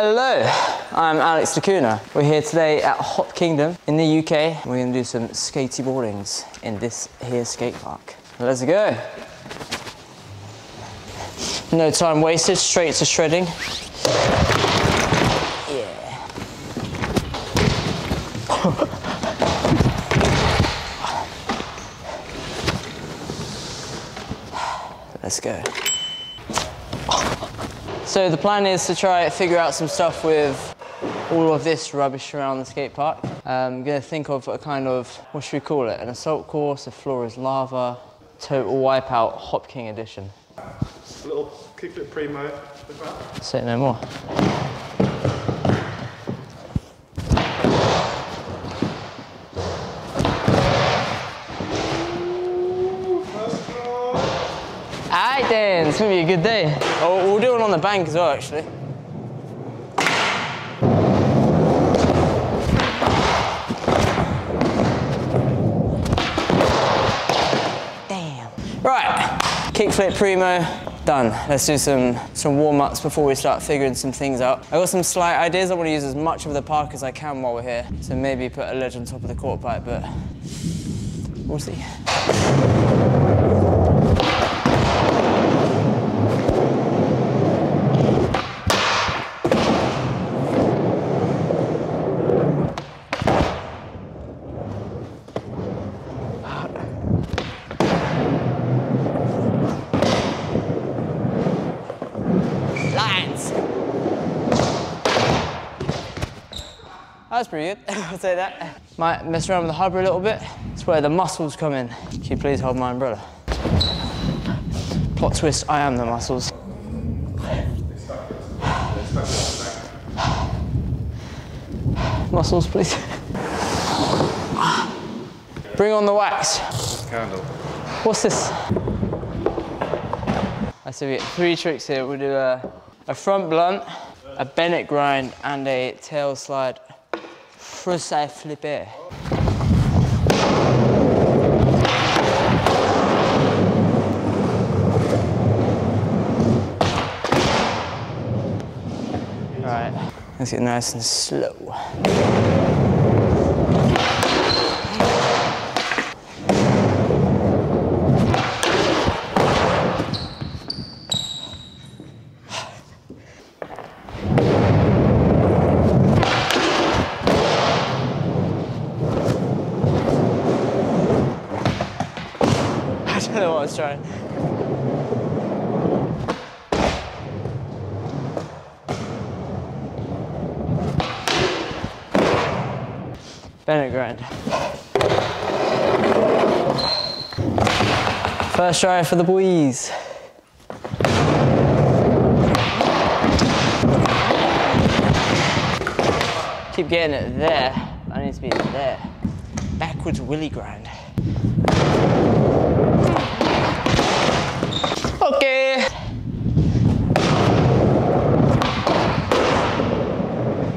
Hello, I'm Alex Decunha. We're here today at Hop Kingdom in the UK. We're gonna do some skatey boardings in this here skate park. Let's go. No time wasted, straight to shredding. Yeah. Let's go. So the plan is to try and figure out some stuff with all of this rubbish around the skate park. Um, I'm gonna think of a kind of, what should we call it? An assault course, a floor is lava, total wipeout, Hop King edition. A little kickflip primo. Say no more. Alright then, it's gonna be a good day. Oh, we'll do it on the bank as well, actually. Damn. Right, kickflip primo, done. Let's do some, some warm-ups before we start figuring some things out. I got some slight ideas. I want to use as much of the park as I can while we're here. So maybe put a ledge on top of the quarter pipe, but we'll see. That's pretty good, I'll say that. Might mess around with the hubba a little bit. It's where the muscles come in. Can you please hold my umbrella? Plot twist, I am the muscles. Muscles, please. Bring on the wax. Candle. What's this? I see we get three tricks here. We'll do a, a front blunt, a Bennett grind, and a tail slide frontside flippé. Right, let's get nice and slow. I don't know what I. Bennett grind. First try for the boys. Keep getting it there. I need to be there. Backwards willy grind. Okay.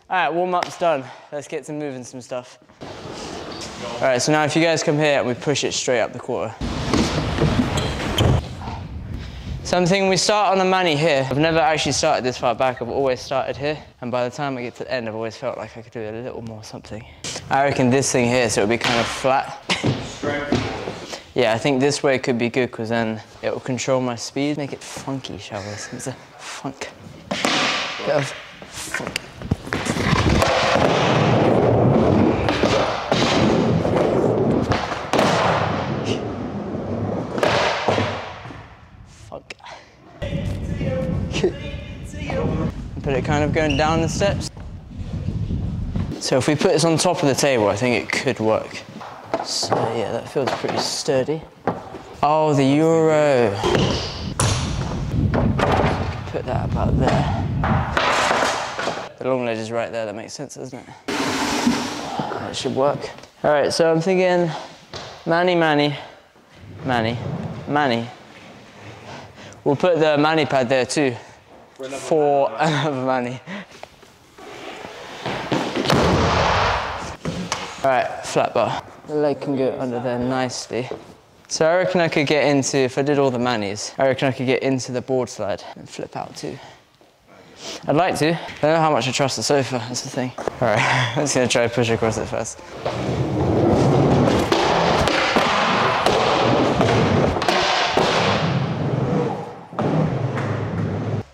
All right, warm up's done. Let's get to moving some stuff. All right, so now if you guys come here, we push it straight up the quarter. Something we start on a mani here. I've never actually started this far back. I've always started here. And by the time I get to the end, I've always felt like I could do a little more something. I reckon this thing here, so it'll be kind of flat. Yeah, I think this way could be good because then it will control my speed. Make it funky, shall we? It's a funk. Bit of. Funk. It kind of going down the steps. So if we put this on top of the table, I think it could work. So yeah, that feels pretty sturdy. Oh, the Euro. Put that about there. The long ledge is right there, that makes sense, doesn't it? That should work. All right, so I'm thinking Manny, Manny, Manny, Manny. We'll put the Manny pad there too. For uh, another Manny. All right, flat bar. The leg can go under there nicely. So I reckon I could get into, if I did all the manis, I reckon I could get into the board slide and flip out too. I'd like to. I don't know how much I trust the sofa, that's the thing. All right, I'm just gonna try to push across it first.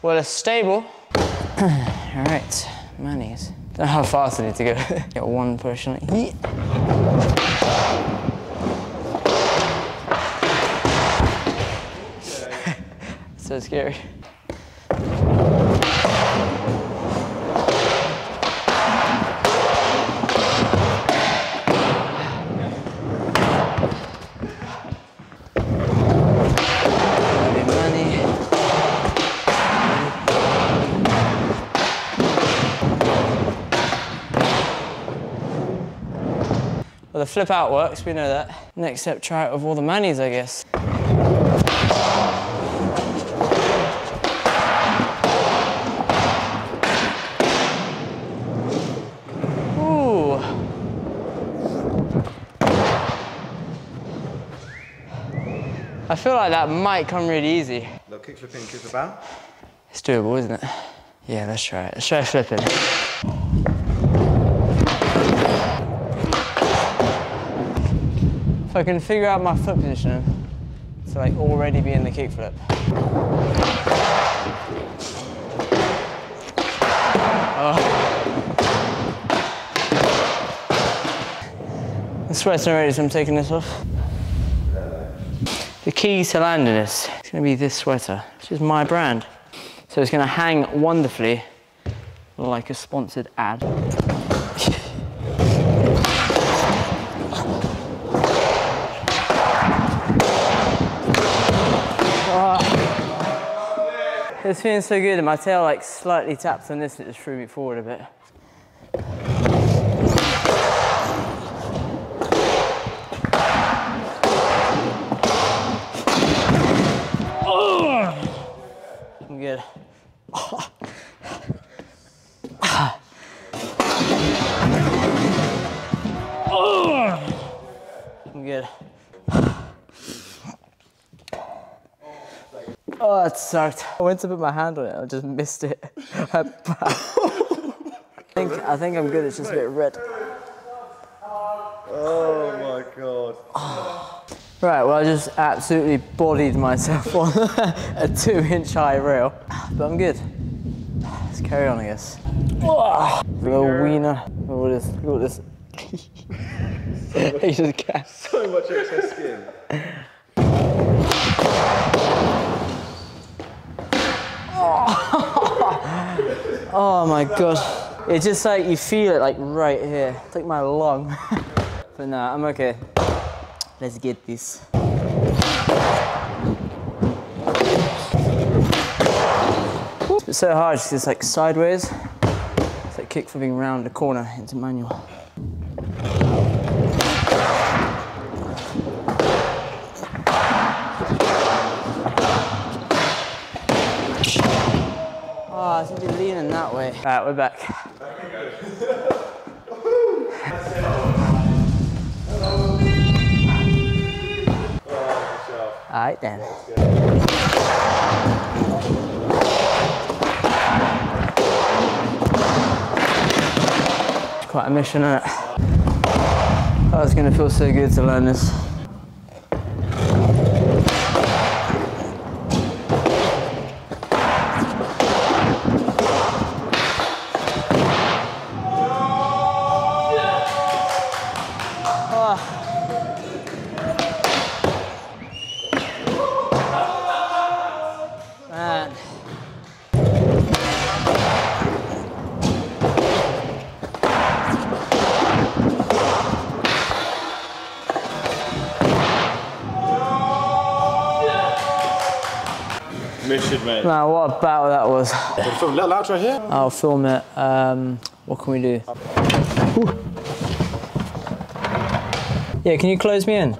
Well, it's stable. All right, manis. Don't know how fast I need to go. Get one push on it. So scary. Well, the flip out works, we know that. Next step, try it with all the manis, I guess. Ooh. I feel like that might come really easy. Little kickflip in, kickflip out. It's doable, isn't it? Yeah, let's try it. Let's try flipping. If I can figure out my foot position to like already be in the kickflip. Oh. I'm already, so I'm taking this off. The key to landing this is to be this sweater, which is my brand. So it's going to hang wonderfully like a sponsored ad. It's feeling so good, and my tail like slightly tapped on this, and it just threw me forward a bit. I'm good. I'm good. Oh, it sucked. I went to put my hand on it, I just missed it. I think, I think I'm good, it's just a bit red. Oh my god. Right, well, I just absolutely bodied myself on a two inch high rail, but I'm good. Let's carry on, I guess. Oh, little wiener. Look at this, look at this. he just gasped. So much excess skin. Oh my god. It's just like you feel it like right here. It's like my lung. but nah, I'm okay. Let's get this. It's so hard because it's like sideways. It's like kick flipping round the corner into manual. Oh, I should be leaning that way. Alright, we're back. Alright then. It's quite a mission, isn't it? Oh, it's gonna feel so good to learn this. Mate. Man, what a battle that was. Film little outro here. I'll film it. Um, what can we do? Ooh. Yeah, can you close me in?